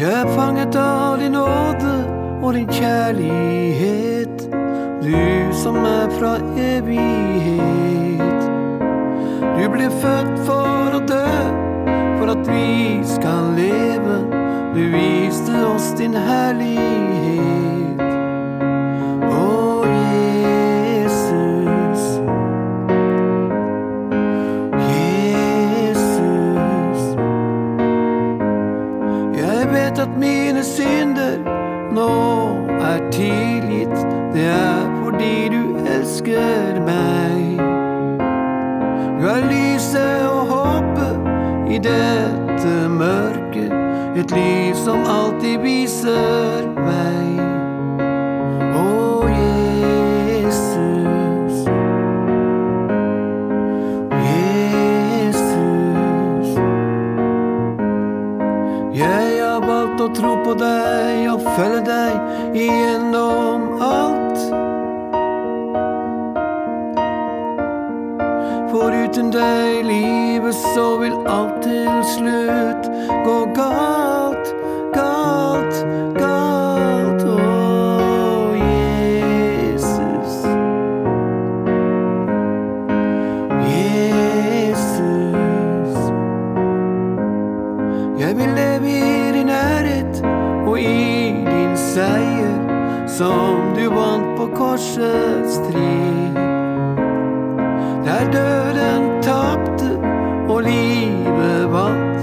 Jeg er fanget av din nåde og din kjærlighet, du som er fra evighet. Du ble født for å dø, for at vi skal leve. Du viste oss din herlighet. Nå er tilgitt. Det er fordi du elsker meg. Du er lyset og håpet i dette mørket. Et liv som alltid viser vei. Tro på deg og følge deg igjennom alt. For uten deg livet så vil alt til slutt som du vant på korsets tre. Der døden tapte og livet vant.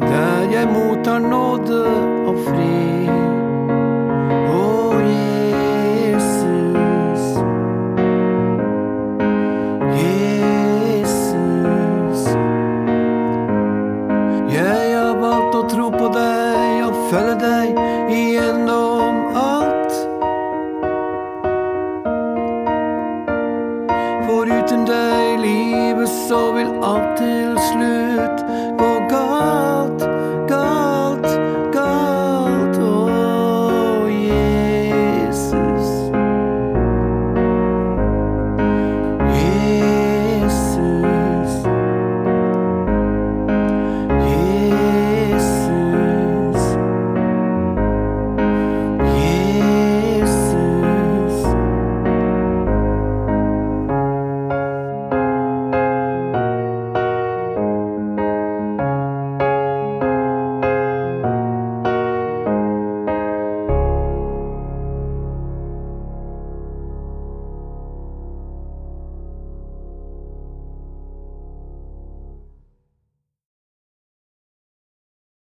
Der jeg mottar nåde og fred. Å, Jesus. Jesus. Jeg har valgt å tro på deg og følge deg igjennom alt. Uten deg livet så vil alt til slutt